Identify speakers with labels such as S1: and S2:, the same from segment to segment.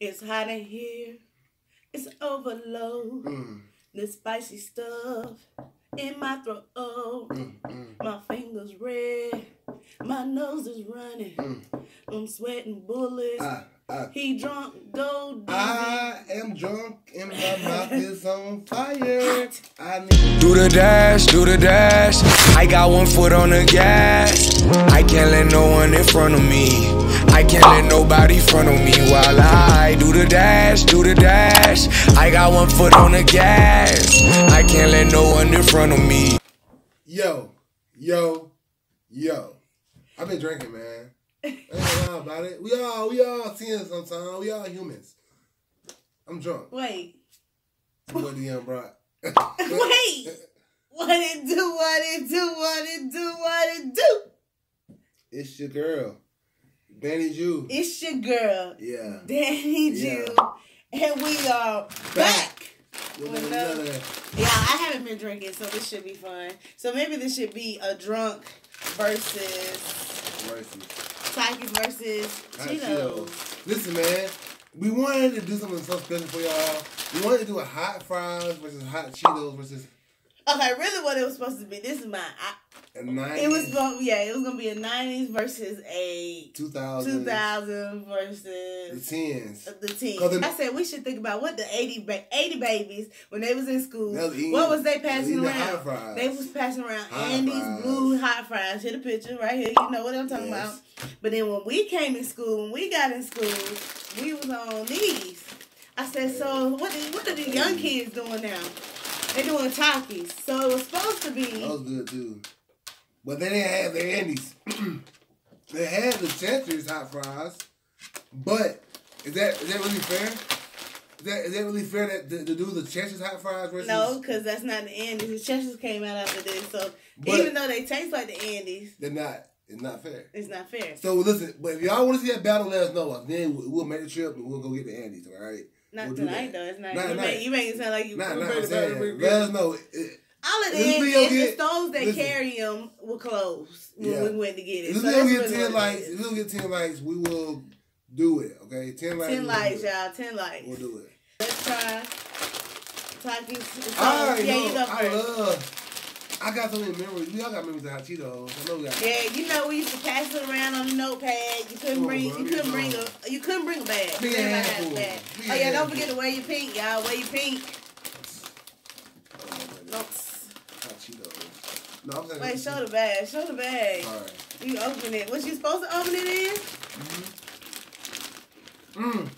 S1: It's hot in here. It's overload.
S2: Mm,
S1: The spicy stuff in my throat.
S2: mm, mm,
S1: My fingers red. My nose is running.
S2: mm.
S1: I'm sweating bullets.
S2: I, I,
S1: He drunk, go dizzy.
S2: I am drunk and my mouth is on fire. I need.
S3: Do the dash, do the dash. I got one foot on the gas. I can't let no one in front of me. I can't let nobody front of me while I do the dash, do the dash. I got one foot on the gas. I can't let no one in front of me.
S2: Yo, yo, yo. I've been drinking, man. I ain't gonna lie about it. We all, we all sin sometimes. We all humans. I'm drunk.
S1: Wait.
S2: What the young brought?
S1: Wait. What it do, what it do, what it do, what it do.
S2: It's your girl, Danie Ju.
S1: It's your girl,
S2: Yeah.
S1: Danie
S2: Yeah.
S1: Ju. And we are back.
S2: With
S1: With
S2: another-
S1: Yeah, I haven't been drinking, so this should be fun. So maybe this should be a drunk versus
S2: Mercy.
S1: Takis versus Cheetos.
S2: Listen, man. We wanted to do something so special for y'all. We wanted to do a hot fries versus hot Cheetos versus
S1: Okay, really, what it was supposed to be. This is my. I,
S2: 90s,
S1: it was going. Yeah, it was gonna be a '90s versus a
S2: 2000s,
S1: 2000
S2: the
S1: versus
S2: 10s.
S1: the.
S2: 'Cause the-
S1: I said we should think about what the 80, ba- 80 babies when they was in school.
S2: Was eating-
S1: what was they
S2: was
S1: passing
S2: the
S1: around? They was passing around
S2: Hot
S1: Andy's
S2: fries.
S1: blue hot fries. Here the picture right here. You know what I'm talking
S2: Yes.
S1: about. But then when we came in school, when we got in school, we was on these. I said, so what? What are the young kids doing now? They doing Takis. So it was supposed to be.
S2: That was good too. But they didn't have the Andy's. they had the Chester's hot fries. But is that is that really fair? Is that is that really fair that to, to do the Chester's hot fries versus
S1: No, because that's not the Andy's. The Chester's came out after this. So
S2: But-
S1: even though they taste like the Andy's,
S2: they're not. It's not fair.
S1: it's not fair.
S2: So listen, but if y'all want to see that battle, let us know. Then we'll, we'll make the trip and we'll go get the Andy's. All right.
S1: Not
S2: We'll
S1: tonight though. It's not.
S2: Nah,
S1: you,
S2: nah.
S1: make, you make it sound like you.
S2: Nah,
S1: bring
S2: I'm saying, let us know. It-
S1: All of the
S2: This video
S1: the
S2: get-
S1: that
S2: listen.
S1: carry them were closed when
S2: Yeah.
S1: we went to get it.
S2: If
S1: So
S2: we get ten likes, if we get ten likes, we will do it. Okay, ten likes.
S1: Ten likes, y'all. Ten likes.
S2: We'll do it.
S1: Let's try. Talking. So,
S2: I already
S1: yeah, you go
S2: I love. I got so many memories. We all got memories of hot Cheetos. I know we got.
S1: Yeah, you know we used to pass it around on the notepad. You couldn't
S2: on,
S1: bring,
S2: bro,
S1: you couldn't bring a, you couldn't bring a bag.
S2: Big
S1: Everybody had a
S2: handful.
S1: bag.
S2: Big
S1: Oh yeah, don't forget to wear your pink, y'all. Wear your pink. Don't-
S2: Hot Cheetos. No, I'm.
S1: Wait, show the bag. Show the bag.
S2: Right.
S1: You open it. What you supposed to open it in?
S2: Mm.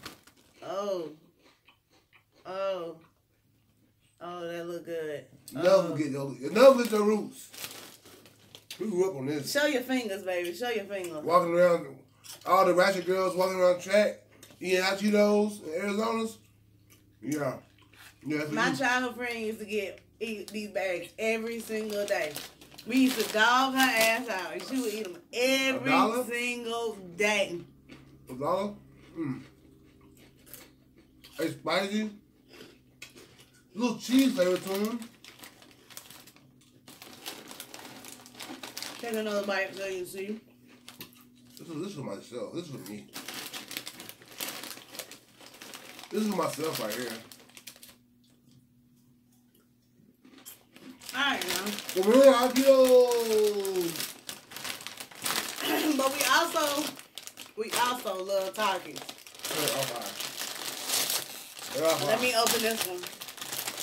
S1: Oh. Oh. Oh, that look good.
S2: Never
S1: Oh.
S2: forget your, never forget your roots. We grew up on this.
S1: Show your fingers, baby. Show your fingers.
S2: Walking around, all the ratchet girls walking around track, eating hot Cheetos in Arizona's. Yeah. Yeah.
S1: My childhood friend used to get eat these bags every single day. We used to dog her ass out, and she would eat them every single day.
S2: A dollar? Mm. It's spicy. A Little cheese flavor to them.
S1: Take another bite so you see.
S2: This is this is myself. This is me. This is myself right here.
S1: All right,
S2: Come here, hot Cheetos.
S1: but we also, we also love Takis.
S2: They're all fine. They're all fine.
S1: Let me open this one.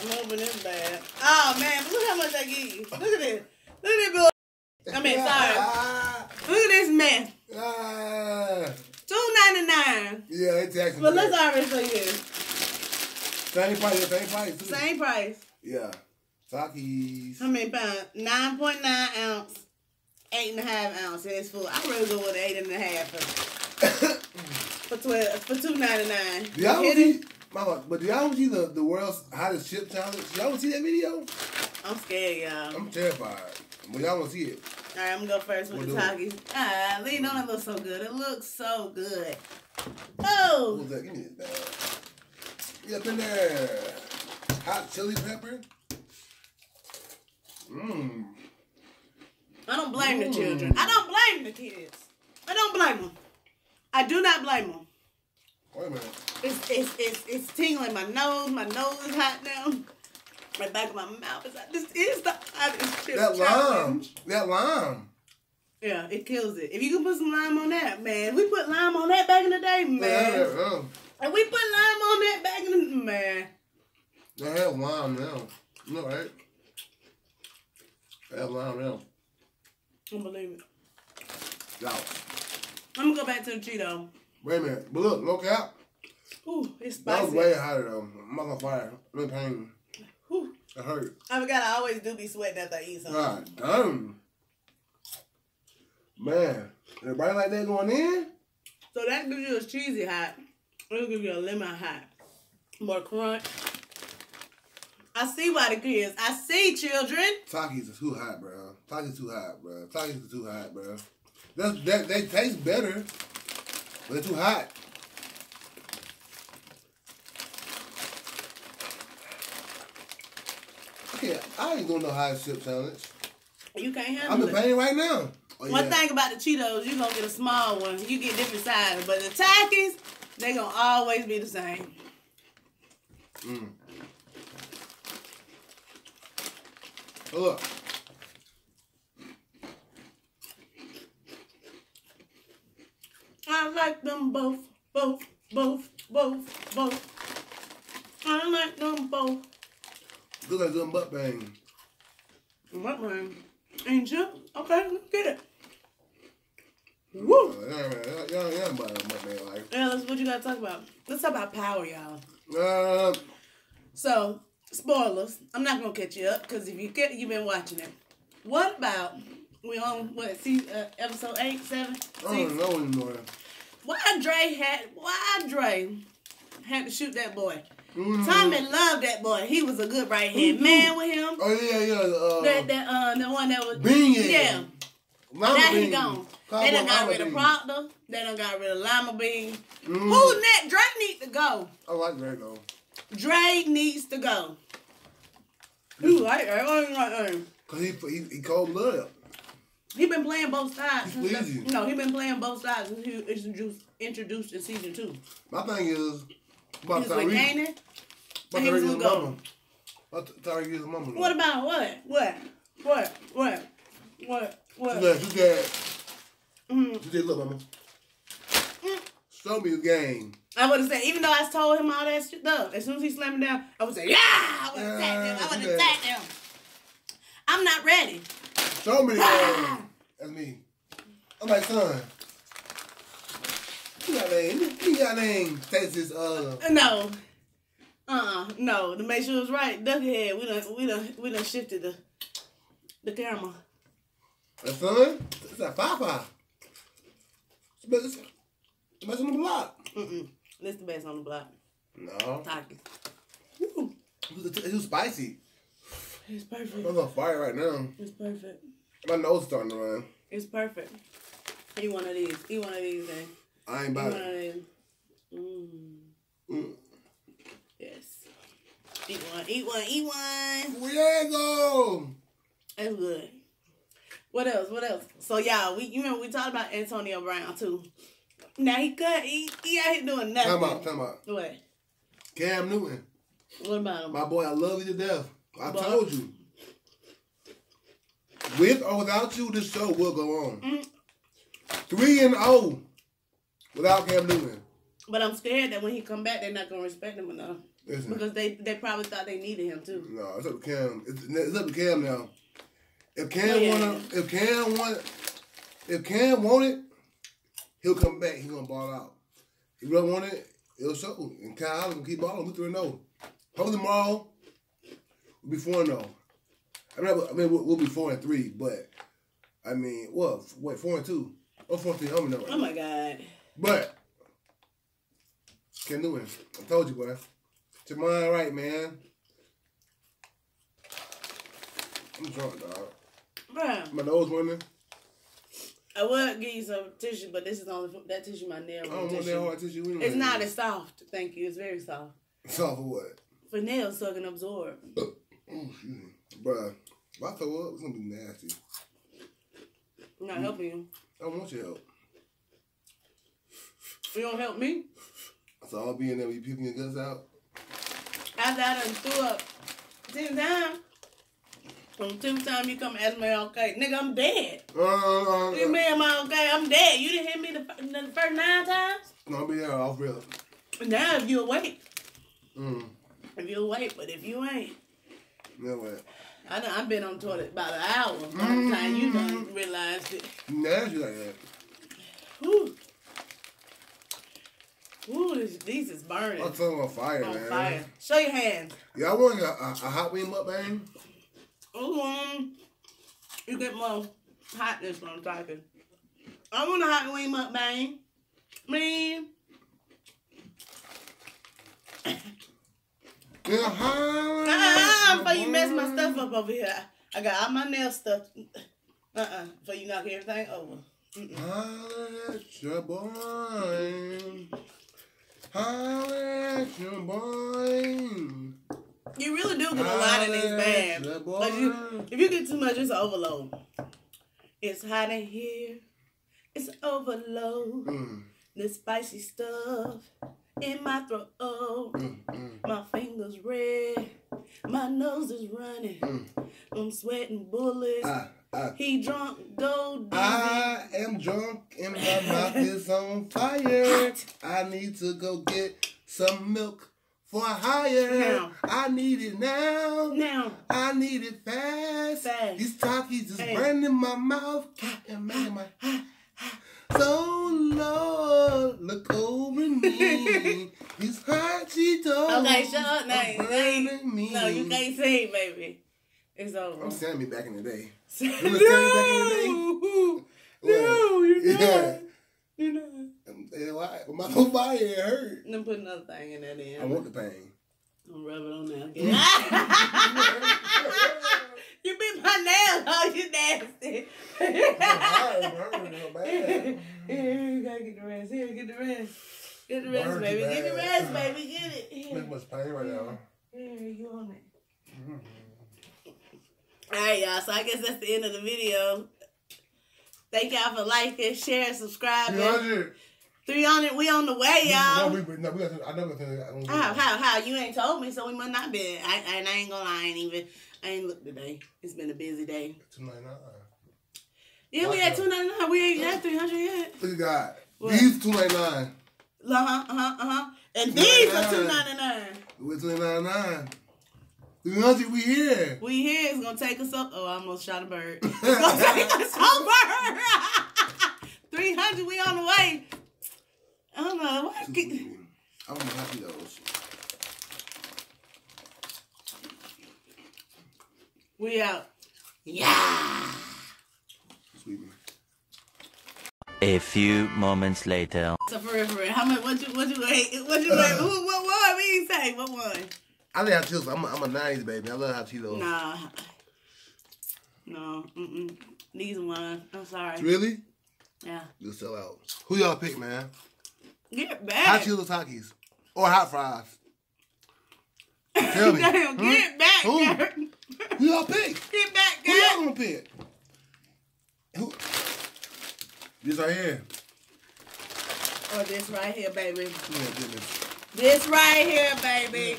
S1: I'm gonna open this bag. Oh man, look how much I give you. Look at this. Look at this bill. I mean, sorry. Look at this
S2: man.
S1: Two ninety nine.
S2: Yeah, they taxing.
S1: But let's already show you.
S2: Same price, same price too.
S1: Same price.
S2: Yeah. Takis.
S1: How many pounds? Nine point nine ounce. Eight and a half ounce. And it's full. I really go with eight and a half for, for twelve for two ninety nine.
S2: Do y'all want to see, mama, but do y'all want to see the, the world's hottest chip challenge? Y'all want to see that video?
S1: I'm scared, y'all.
S2: I'm terrified. But y'all want to see it.
S1: All right, I'm gonna go first with
S2: We'll
S1: the. Takis. Ah, Lee, don't it look so good? It looks so good.
S2: What
S1: Oh,
S2: was that? Give me this bag. Get up in there. Hot chili pepper. Mmm.
S1: I don't blame the
S2: Mm.
S1: children. I don't blame the kids. I don't blame them. I do not blame them.
S2: Wait a minute.
S1: It's it's it's it's tingling my nose. My nose is hot now. My back of my mouth is hot. This is the hottest chip
S2: That lime. That lime.
S1: Yeah, it kills it. If you can put some lime on that, man. We put lime on that back in the day,
S2: Yeah,
S1: man.
S2: yeah.
S1: And we put lime on that back in the man.
S2: They have lime now. Know, right? Have lime now.
S1: Don't believe it.
S2: Y'all.
S1: I'm gonna go back to the Cheeto.
S2: Wait a minute. But look, no cap.
S1: Ooh, it's spicy.
S2: That was way hotter though. I'm not gonna fire. I'm in pain.
S1: Ooh.
S2: It hurt.
S1: I forgot I always do be sweating after I eat something.
S2: God damn. Man, everybody like that going in?
S1: So that gives you a cheesy hot. It'll give you a lemon hot. More crunch. I see why the kids. I see children.
S2: Takis are too hot, bro. Takis too hot, bro. Takis are too hot, bro. That's, that, they taste better, but they're too hot. Okay, I ain't doing no hot chip challenge.
S1: You can't handle
S2: I'm
S1: handle
S2: in
S1: it.
S2: pain right now. Oh,
S1: One
S2: yeah.
S1: thing about the Cheetos, you're gonna get a small one. You get different sizes, but the Takis, they're gonna always be the same.
S2: Mm. Oh, look.
S1: I like them both, both, both, both, both. I like them both.
S2: Look like them butt bang.
S1: Butt bang. Ain't you? Okay, let's get it. Woo!
S2: Yeah, yeah, yeah, butt butt bang.
S1: Yeah, that's what you gotta talk about. Let's talk about power, y'all.
S2: Uh,
S1: So, spoilers. I'm not gonna catch you up because if you get, you've been watching it. What about we on what? See, uh, episode eight, seven,
S2: I don't know anymore.
S1: Why Dre had? Why Dre had to shoot that boy?
S2: Mm.
S1: Tommy loved that boy. He was a good right hand man with him.
S2: Oh yeah, yeah. Uh,
S1: That that uh the one that was
S2: Bean.
S1: yeah.
S2: Lima
S1: Now he
S2: bean.
S1: gone.
S2: Cowboy
S1: They done got
S2: lima
S1: rid of
S2: bean.
S1: Proctor. They done got rid of Lima Bean.
S2: Mm.
S1: Who next? Dre need to go.
S2: I like that though.
S1: Dre needs to go. You like that? I like that.
S2: Cause he he, he cold blood.
S1: He been playing both sides.
S2: He's
S1: since the- No, he been playing both sides since he introduced, introduced in season two.
S2: My thing is
S1: He
S2: about
S1: was with
S2: Tariq.
S1: Kanan.
S2: About
S1: and he was
S2: Tariq
S1: with
S2: his mama. About Tariq his mama.
S1: What about what? What? What? What? What? What?
S2: Look, you got
S1: Mm.
S2: you did look, mama. Show me the game.
S1: I would have said, even though I told him all that shit, though, as soon as he slammed me down, I would say, yeah, I would have attacked him. I would
S2: Yeah,
S1: have attacked him. I'm not ready.
S2: Show me the game. That's me. I'm like, son. You got name. You got name. Texas. Uh.
S1: No. Uh-uh. No. To make sure it's right, Duckhead, we done, we done, we done shifted the, the camera.
S2: Son. It's a five five. It's best. On the block.
S1: Mm-mm. This the best on the block.
S2: No.
S1: Taki.
S2: Woo. It was, spicy.
S1: It's perfect.
S2: I'm on fire right now.
S1: It's perfect.
S2: My nose is starting to run.
S1: It's perfect. Eat one of these. Eat one of these, then.
S2: I ain't about it.
S1: these. Mm.
S2: Mm.
S1: Yes. Eat one. Eat one. Eat one.
S2: Diego.
S1: That's good. What else? What else? So y'all, we you remember we talked about Antonio Brown too. Now he cut. He, he out here doing nothing.
S2: Time out. Time out.
S1: What?
S2: Cam Newton.
S1: What about him?
S2: My boy, I love you to death. I
S1: But-
S2: told you. With or without you, this show will go on.
S1: Mm.
S2: Three and oh without Cam Newton.
S1: But I'm scared that when he come back, they're not gonna respect him enough
S2: Listen,
S1: because they they probably thought they needed him too.
S2: no, it's up to Cam. It's, it's up to Cam now. If Cam
S1: Oh, yeah.
S2: wanna, if Cam want, if Cam want it, he'll come back. He gonna ball out. If he don't want it, it'll show. And Kyle Allen can keep balling. We three and oh. zero. Hopefully tomorrow we'll be four and zero. I mean, I mean, we'll, we'll be four and three, but I mean, what? Wait, four and two. Oh, four and three. I don't know.
S1: Oh my god.
S2: But can't do it. I told you, boy. Mind right, man. I'm drunk, dog.
S1: Bruh,
S2: My nose running.
S1: I would give you some tissue, but this is only for, that tissue my nail
S2: I don't want
S1: tissue.
S2: that hard tissue anyway.
S1: It's not as soft. Thank you. It's very soft
S2: soft for what?
S1: for nails, so it can absorb.
S2: Oh, excuse me. Bruh, if I throw up, it's gonna be nasty.
S1: I'm not helping you.
S2: I don't want your help.
S1: You don't help me.
S2: So I'll be in there with you puking your guts out.
S1: After I done threw up ten times. From two time you come ask me, okay, nigga, I'm dead.
S2: Uh,
S1: You mean am I okay? I'm dead. You didn't hit me the, the first nine times.
S2: no, I'll be there off real.
S1: Now if you awake,
S2: Mm.
S1: if you awake, but if you ain't,
S2: no way.
S1: I know I've been on toilet about an hour by the time you done realized it.
S2: Nasty like that.
S1: Whew. Ooh, this, these is burning.
S2: I'm talking on fire,
S1: on
S2: man.
S1: fire. Show your hands.
S2: Y'all want a, a, a hot wing mukbang?
S1: Um, you get more hotness when I'm talking. I want a hot wing mukbang. Man,
S2: hot.
S1: uh-uh, before you mess my stuff up over here. I got all my nail stuff. Uh-uh, before you knock everything over. Mm-mm.
S2: At your boy. Holla at your boy.
S1: You really do get a lot in this
S2: Holla
S1: band.
S2: at your
S1: But you, if you get too much, it's overload. It's hot in here. It's overload.
S2: Mm,
S1: The spicy stuff in my throat.
S2: mm, mm,
S1: My fingers red. My nose is running.
S2: mm.
S1: I'm sweating bullets.
S2: Ah, ah.
S1: He drunk, go dizzy.
S2: I am drunk and my mouth is on fire. I need to go get some milk for hire.
S1: Now.
S2: I need it now.
S1: now,
S2: I need it fast.
S1: Fast.
S2: These Takis is
S1: Hey.
S2: burning my mouth and making ah, my. Ah, ah, so Lord, look over me. These hot Cheetos.
S1: okay, shut up now.
S2: are
S1: You
S2: burning me.
S1: No, you can't sing, baby. It's over.
S2: I'm Sammy back in the day.
S1: no,
S2: Sammy back in the day?
S1: no, you're
S2: Yeah.
S1: Not. You're not.
S2: Um, yeah, why? My whole body it hurt.
S1: Then put another thing in there then.
S2: I want the pain.
S1: I'm rub it on there. again. you bit my nail, oh, you nasty. Here, you gotta get the rest. Here, get the rest. Get the rest,
S2: Burnt
S1: baby. Get the rest, baby. Get it. Here,
S2: Make much pain right now.
S1: here you on it. Alright, y'all. So I guess that's the end of the video. Thank y'all for liking, sharing, subscribing.
S2: 300.
S1: 300, we on the way, y'all.
S2: we, no, we got to, I know we got to, I don't
S1: How, how, how? You ain't told me, so we must not be. I, I, and I ain't gonna lie, I ain't even, I ain't looked today. It's been a busy day.
S2: 299.
S1: Yeah, we at 299. We ain't at 300 yet.
S2: Look at God.
S1: What?
S2: These 299.
S1: Uh-huh, uh-huh, uh-huh. And these are
S2: 299.
S1: 299.
S2: We're 299. 300, we here.
S1: We here is gonna take us up. Oh, I almost shot a bird. It's gonna take us over. 300, we on the way. I don't know. Why I keep-
S2: I'm happy those.
S1: We out. Yeah.
S2: Sweet.
S4: A few moments later.
S1: So for real, for real, how much? What you? What you? Wait, what you? Wait, who, what? What? What you say? What one?
S2: I like hot Cheetos. I'm a, I'm a 90s baby. I love hot Cheetos.
S1: Nah. No. Mm-mm. These one. I'm sorry.
S2: Really?
S1: Yeah.
S2: You'll sell out. Who y'all pick, man?
S1: Get back. Hot.
S2: Cheetos, Takis, or hot fries? Tell me.
S1: Damn,
S2: Hmm?
S1: get back,
S2: Who? Who y'all pick?
S1: Get back,
S2: Who y'all gonna pick? Who? This right here.
S1: Oh, this right here, baby.
S2: Yeah, goodness.
S1: This right here, baby.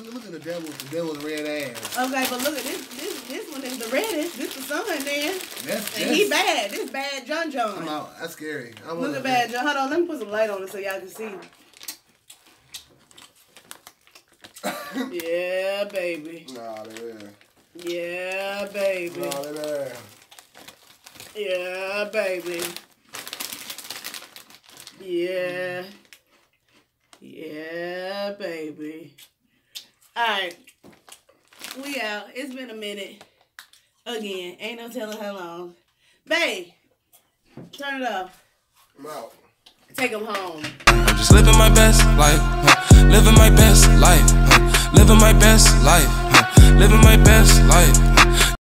S2: Look, look at the devil. The devil's red ass.
S1: Okay, but look at this. This this one is the reddest. This the son, then.
S2: That's,
S1: And he bad. This bad John
S2: I'm out. That's scary. I
S1: Look at bad John. Hold on, let me put some light on it so y'all can see. yeah, baby.
S2: Nah, they there.
S1: Yeah, baby.
S2: Nah, they there.
S1: Yeah, baby. Yeah. Yeah, baby. Alright. We out. It's been a minute. Again. Ain't no telling how long. Babe. Turn it off.
S2: I'm out.
S1: Take him home.
S3: I'm just living my best life, huh? living my best life, huh? living my best life, huh? living my best life.